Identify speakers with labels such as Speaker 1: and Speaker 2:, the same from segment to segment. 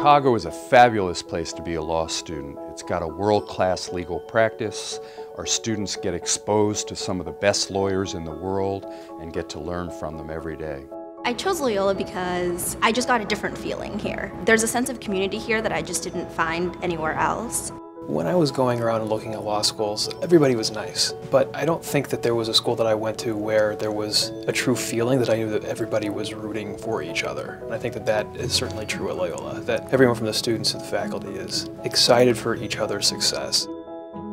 Speaker 1: Chicago is a fabulous place to be a law student. It's got a world-class legal practice. Our students get exposed to some of the best lawyers in the world and get to learn from them every day.
Speaker 2: I chose Loyola because I just got a different feeling here. There's a sense of community here that I just didn't find anywhere else.
Speaker 3: When I was going around and looking at law schools, everybody was nice, but I don't think that there was a school that I went to where there was a true feeling that I knew that everybody was rooting for each other. And I think that that is certainly true at Loyola, that everyone from the students to the faculty is excited for each other's success.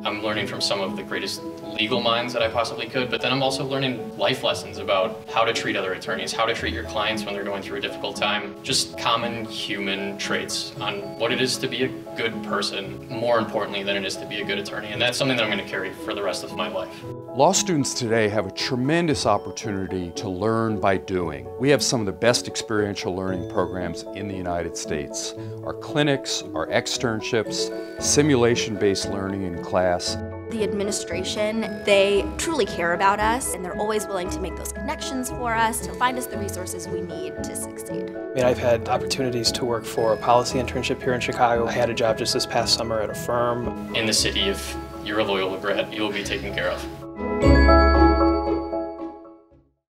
Speaker 4: I'm learning from some of the greatest legal minds that I possibly could, but then I'm also learning life lessons about how to treat other attorneys, how to treat your clients when they're going through a difficult time, just common human traits on what it is to be a good person, more importantly than it is to be a good attorney. And that's something that I'm going to carry for the rest of my life.
Speaker 1: Law students today have a tremendous opportunity to learn by doing. We have some of the best experiential learning programs in the United States. Our clinics, our externships, simulation-based learning in class,
Speaker 2: the administration, they truly care about us and they're always willing to make those connections for us, to find us the resources we need to succeed.
Speaker 3: I mean, I've had opportunities to work for a policy internship here in Chicago. I had a job just this past summer at a firm.
Speaker 4: In the city, if you're a Loyola grad, you'll be taken care of.